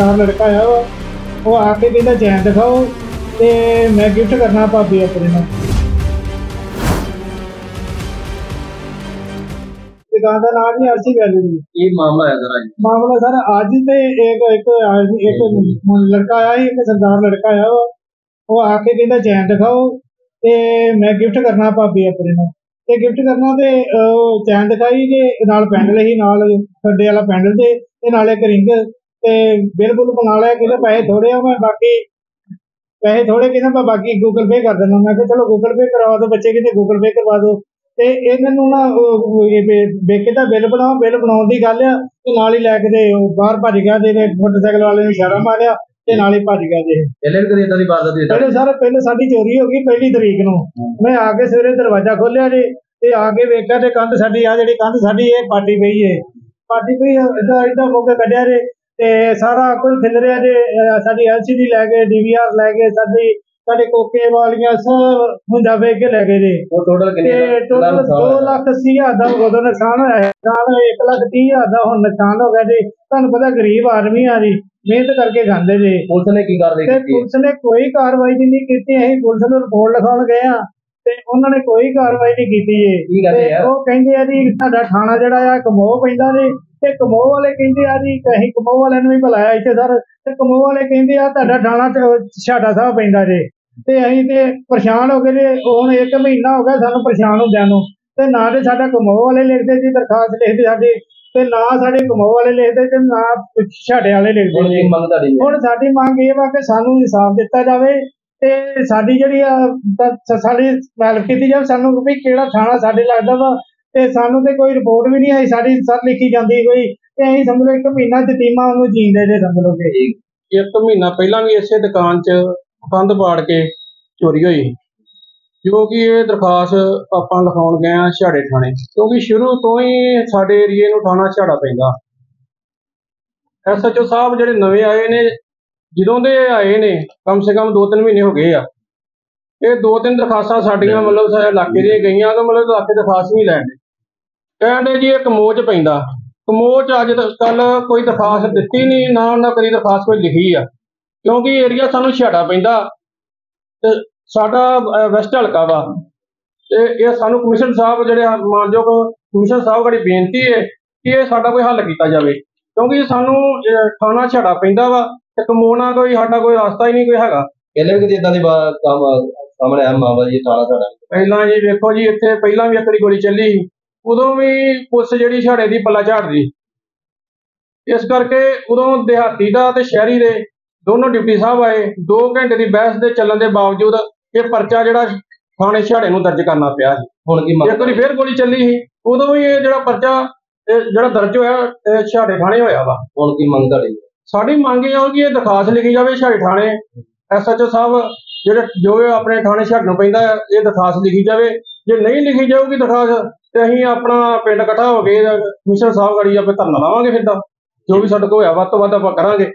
ਸਰਦਾਰ ਲੜਕਾ ਆ ਉਹ ਉਹ ਆ ਕੇ ਕਹਿੰਦਾ ਚੈਨ ਦਿਖਾਓ ਤੇ ਮੈਂ ਗਿਫਟ ਕਰਨਾ ਭਾਬੀ ਆਪਣੇ ਨੂੰ। ਦੁਕਾਨ ਦਾ ਨਾਮ ਨਹੀਂ ਅਰਸੀ ਗੈਲਰੀ ਇਹ ਮਾਮਲਾ ਹੈ ਜ਼ਰਾ ਜੀ। ਮਾਮਲਾ ਸਰ ਅੱਜ ਤੇ ਇੱਕ ਇੱਕ ਇੱਕ ਲੜਕਾ ਆਇਆ ਸੀ, ਇੱਕ ਸਰਦਾਰ ਲੜਕਾ ਆਇਆ ਉਹ ਆ ਕੇ ਕਹਿੰਦਾ ਚੈਨ ਦਿਖਾਓ ਤੇ ਮੈਂ ਗਿਫਟ ਕਰਨਾ ਭਾਬੀ ਆਪਣੇ ਨੂੰ। ਤੇ ਗਿਫਟ ਕਰਨਾ ਤੇ ਉਹ ਚੈਨ ਦਿਖਾਈ ਤੇ ਨਾਲ ਪੈਂਡਲ ਹੀ ਨਾਲ ਖੱਡੇ ਵਾਲਾ ਪੈਂਡਲ ਤੇ ਤੇ ਨਾਲੇ ਇੱਕ ਰਿੰਗ ਤੇ ਬਿਲਕੁਲ ਬਣਾ ਲਿਆ ਕਹਿੰਦਾ ਪੈਸੇ ਥੋੜੇ ਆ ਮੈਂ ਬਾਕੀ ਪੈਸੇ ਥੋੜੇ ਕਹਿੰਦਾ ਮੈਂ ਬਾਕੀ ਗੂਗਲ ਪੇ ਕਰ ਦਿੰਦਾ। ਮੈਂ ਕਿਹਾ ਚਲੋ ਗੂਗਲ ਪੇ ਕਰਵਾ ਦਿਓ ਬੱਚੇ ਕਹਿੰਦੇ ਗੂਗਲ ਪੇ ਕਰਵਾ ਦਿਓ। ਤੇ ਇਹਨਾਂ ਨੂੰ ਨਾ ਬੇਕੇ ਦਾ ਬਿੱਲ ਬਣਾਓ ਬਿੱਲ ਬਣਾਉਣ ਦੀ ਗੱਲ ਆ ਤੇ ਨਾਲ ਹੀ ਲੈ ਕੇ ਤੇ ਬਾਹਰ ਭੱਜ ਗਿਆ ਤੇ ਮੋਟਰਸਾਈਕਲ ਵਾਲੇ ਨੇ ਇਸ਼ਾਰਾ ਮਾਰਿਆ ਤੇ ਨਾਲ ਹੀ ਭੱਜ ਗਿਆ ਜੇ। ਪਹਿਲੇ ਕਦੀ ਇਦਾਂ ਦੀ ਵਾਰਦਾਤ ਹੋਈ? ਪਹਿਲੇ ਸਰ ਪਹਿਲੇ ਸਾਡੀ ਚੋਰੀ ਹੋ ਗਈ ਪਹਿਲੀ ਤਰੀਕ ਨੂੰ। ਮੈਂ ਆ ਕੇ ਸਵੇਰੇ ਦਰਵਾਜ਼ਾ ਖੋਲਿਆ ਜੀ ਤੇ ਆ ਕੇ ਵੇਖਿਆ ਤੇ ਕੰਧ ਸਾਡੀ ਆ ਜਿਹੜੀ ਕੰਧ ਸਾਡੀ ਇਹ ਪਾਟੀ ਪਈ ਏ। ਪਾਟੀ ਪਈ ਇਦਾਂ ਇਦਾਂ ਮੌਕੇ ਕੱਢਿਆ ਜੇ। ਤੇ ਸਾਰਾ ਕੁਝ ਖਿਲ ਰਿਹਾ ਜੇ ਸਾਡੀ ਐਲਸੀਡੀ ਲੈ ਗਏ ਡੀਵੀਆਰ ਲੈ ਗਏ ਸਾਡੀ ਸਾਡੇ ਕੋਕੇ ਵਾਲੀਆਂ ਸਭ ਹੁੰਦਾ ਵੇਚ ਕੇ ਲੈ ਗਏ ਜੇ। ਉਹ ਟੋਟਲ ਕਿੰਨੇ ਤੇ ਦਾ ਟੋਟਲ ਨੁਕਸਾਨ 2 ਹੋਇਆ? ਲੱਖ 80 ਹਜ਼ਾਰ ਦਾ ਉਦੋਂ ਨੁਕਸਾਨ ਹੋਇਆ ਹੈ। ਨਾਲ 1 ਲੱਖ 30 ਹਜ਼ਾਰ ਦਾ ਹੁਣ ਨੁਕਸਾਨ ਹੋ ਗਿਆ ਜੀ। ਤੁਹਾਨੂੰ ਪਤਾ ਗਰੀਬ ਆਦਮੀ ਆ ਜੀ ਮਿਹਨਤ ਕਰਕੇ ਖਾਂਦੇ ਜੀ। ਪੁਲਿਸ ਨੇ ਕੀ ਕਾਰਵਾਈ ਤੇ ਕੀਤੀ ਹੈ? ਪੁਲਿਸ ਨੇ ਕੋਈ ਕਾਰਵਾਈ ਜੀ ਨਹੀਂ ਕੀਤੀ। ਅਸੀਂ ਪੁਲਿਸ ਨੂੰ ਰਿਪੋਰਟ ਲਿਖਾਉਣ ਗਏ ਆ ਤੇ ਉਹਨਾਂ ਨੇ ਕੋਈ ਕਾਰਵਾਈ ਨਹੀਂ ਕੀਤੀ ਕੀ ਤੇ ਆ ਉਹ ਕਹਿੰਦੇ ਆ ਜੀ ਸਾਡਾ ਥਾਣਾ ਜਿਹੜਾ ਆ ਕਮੋਹ ਪੈਂਦਾ ਜੀ। ਤੇ ਕਮੋਹ ਵਾਲੇ ਕਹਿੰਦੇ ਆ ਜੀ ਕਿ ਅਸੀਂ ਕਮੋਹ ਵਾਲਿਆਂ ਨੂੰ ਵੀ ਬੁਲਾਇਆ ਇੱਥੇ ਸਰ। ਤੇ ਕਮੋਹ ਵਾਲੇ ਕਹਿੰਦੇ ਆ ਤੁਹਾਡਾ ਥਾਣਾ ਤੇ ਛਾੜਾ ਸਾਹਿਬ ਪੈਂਦਾ ਜੀ। ਤੇ ਅਸੀਂ ਤੇ ਪਰੇਸ਼ਾਨ ਹੋ ਗਏ ਜੀ ਹੁਣ ਇੱਕ ਮਹੀਨਾ ਹੋ ਗਿਆ ਸਾਨੂੰ ਪਰੇਸ਼ਾਨ ਹੁੰਦਿਆਂ ਨੂੰ। ਤੇ ਨਾ ਤੇ ਸਾਡਾ ਕਮੋਹ ਵਾਲੇ ਲਿਖਦੇ ਜੀ ਦਰਖਾਸਤ ਲਿਖਦੇ ਸਾਡੀ। ਤੇ ਨਾ ਸਾਡੇ ਕਮੋਹ ਵਾਲੇ ਲਿਖਦੇ ਤੇ ਨਾ ਛਾੜੇ ਵਾਲੇ ਲਿਖਦੇ ਹੁਣ ਜੀ। ਸਾਡੀ ਮੰਗ ਇਹ ਵਾ ਕਿ ਸਾਨੂੰ ਇਨਸਾਫ ਦਿੱਤਾ ਜਾਵੇ। ਤੇ ਸਾਡੀ ਜਿਹੜੀ ਆ ਸਾਡੀ ਹੈਲਪ ਕੀਤੀ ਜਾਵੇ। ਸਾਨੂੰ ਵੀ ਕਿਹੜਾ ਥਾਣਾ ਸਾਡੇ ਲੱਗਦਾ ਵਾ ਤੇ ਸਾਨੂੰ ਤੇ ਕੋਈ ਰਿਪੋਰਟ ਵੀ ਨਹੀਂ ਆਈ ਸਾਡੀ ਸਰ ਲਿਖੀ ਜਾਂਦੀ ਕੋਈ। ਤੇ ਅਸੀਂ ਸਮਝ ਲਓ ਇੱਕ ਮਹੀਨਾ ਜਤੀਮਾ ਉਹਨੂੰ ਜੀਂਦੇ ਜੇ ਸਮਝ ਲਓ ਕਿ। ਇੱਕ ਮਹੀਨਾ ਪਹਿਲਾਂ ਵੀ ਇਸੇ ਦੁਕਾਨ 'ਚ ਕੰਧ ਪਾੜ ਕੇ ਚੋਰੀ ਹੋਈ। ਜੋ ਕਿ ਇਹ ਦਰਖਾਸਤ ਆਪਾਂ ਲਿਖਾਉਣ ਗਏ ਆ ਛਾੜੇ ਥਾਣੇ ਕਿਉਂਕਿ ਸ਼ੁਰੂ ਤੋਂ ਹੀ ਸਾਡੇ ਏਰੀਏ ਨੂੰ ਥਾਣਾ ਛਾੜਾ ਪੈਂਦਾ। ਐਸਐਚਓ ਸਾਹਿਬ ਜਿਹੜੇ ਨਵੇਂ ਆਏ ਨੇ ਜਦੋਂ ਦੇ ਆਏ ਨੇ ਕਮ ਸੇ ਕਮ 2-3 ਮਹੀਨੇ ਹੋ ਗਏ ਆ। ਇਹ ਦੋ ਤਿੰਨ ਦਰਖਾਸਤਾਂ ਸਾਡੀਆਂ ਮਤਲਬ ਸਾਡੇ ਇਲਾਕੇ ਦੀਆਂ ਗਈਆਂ ਤਾਂ ਮਤਲਬ ਇਲਾਕੇ ਦਰਖਾਸਤ ਨਹੀਂ ਲੈਣ ਦੇ। ਕਹਿੰਦੇ ਜੀ ਇਹ ਕਮੋਚ ਪੈਂਦਾ। ਕਮੋਚ ਅੱਜ ਕੱਲ ਕੋਈ ਦਰਖਾਸਤ ਦਿੱਤੀ ਨਹੀਂ ਨਾ ਉਹਨਾਂ ਕਦੀ ਦਰਖਾਸਤ ਕੋਈ ਲਿਖੀ ਆ। ਕਿਉਂਕਿ ਏਰੀਆ ਸਾਨੂੰ ਛਾੜਾ ਪੈਂਦਾ। ਤੇ ਸਾਡਾ ਵੈਸਟ ਹਲਕਾ ਵਾ। ਤੇ ਇਹ ਸਾਨੂੰ ਕਮਿਸ਼ਨ ਸਾਹਿਬ ਜਿਹੜੇ ਆ, ਮਾਨਯੋਗ ਕਮਿਸ਼ਨ ਸਾਹਿਬ ਕੋਲ ਬੇਨਤੀ ਹੈ ਕਿ ਇਹ ਸਾਡਾ ਕੋਈ ਹੱਲ ਕੀਤਾ ਜਾਵੇ। ਕਿਉਂਕਿ ਸਾਨੂੰ ਥਾਣਾ ਛਾੜਾ ਪੈਂਦਾ ਵਾ। ਤੇ ਕਮਾਉਣਾ ਕੋਈ ਸਾਡਾ ਕੋਈ ਰਸਤਾ ਹੀ ਨਹੀਂ ਕੋਈ ਹੈਗਾ। ਪਹਿਲੇ ਵੀ ਇਦਾਂ ਦੀ ਕੰਮ ਸਾਹਮਣੇ ਆਇਆ ਮਾਮਲਾ ਜੀ ਥਾਣਾ ਸਾਡਾ। ਪਹਿਲਾਂ ਜੀ ਵੇਖੋ ਜੀ ਇੱਥੇ ਪਹਿਲਾਂ ਵੀ ਇੱਕ ਵਾਰੀ ਗੋਲੀ ਚੱਲੀ ਸੀ। ਉਦੋਂ ਵੀ ਪੁਲਿਸ ਜਿਹੜੀ ਛਾੜੇ ਦੀ ਪੱਲਾ ਝਾੜਦੀ। ਇਸ ਕਰਕੇ ਉਦੋਂ ਦਿਹਾਤੀ ਦਾ ਤੇ ਸ਼ਹਿਰੀ ਦੇ ਦੋਨੋਂ ਡਿਊਟੀ ਸਾਹਿਬ ਆਏ। 2 ਘੰਟੇ ਦੀ ਬਹਿਸ ਦੇ ਚੱਲਣ ਦੇ ਬਾਵਜੂਦ ਇਹ ਪਰਚਾ ਜਿਹੜਾ ਥਾਣੇ ਛਾੜੇ ਨੂੰ ਦਰਜ ਕਰਨਾ ਪਿਆ ਸੀ। ਹੁਣ ਕੀ ਮੰਗ ਇੱਕ ਵਾਰੀ ਫੇਰ ਗੋਲੀ ਚੱਲੀ ਸੀ। ਉਦੋਂ ਵੀ ਇਹ ਜਿਹੜਾ ਪਰਚਾ ਇਹ ਜਿਹੜਾ ਦਰਜ ਹੋਇਆ ਛਾੜੇ ਥਾਣੇ ਹੋਇਆ ਵਾ। ਹੁਣ ਕੀ ਮੰਗ ਤੁਹਾਡੀ? ਸਾਡੀ ਮੰਗ ਇਹ ਆ ਕਿ ਇਹ ਦਰਖਾਸਤ ਲਿਖੀ ਜਾਵੇ ਛਾੜੇ ਥਾਣੇ। ਐਸਐਚਓ ਸਾਹਿਬ ਜਿਹੜੇ ਜੋ ਆਪਣੇ ਥਾਣੇ ਨੂੰ ਪੈਂਦਾ ਇਹ ਦਰਖਾਸਤ ਲਿਖੀ ਜਾਵੇ। ਜੇ ਨਹੀਂ ਲਿਖੀ ਜਾਊਗੀ ਦਰਖਾਸਤ ਤੇ ਅਸੀਂ ਆਪਣਾ ਪਿੰਡ ਇਕੱਠਾ ਹੋ ਕੇ ਕਮਿਸ਼ਨਰ ਸਾਹਿਬ ਗੜੀ ਆਪੇ ਧਰਨਾ ਲਾਵਾਂਗੇ ਫਿਰ ਤਾਂ। ਜੋ ਵੀ ਸਾਡੇ ਕੋਲ ਹੋਇਆ, ਵੱਧ ਤੋਂ ਵੱਧ ਆਪਾਂ ਕਰਾਂਗੇ।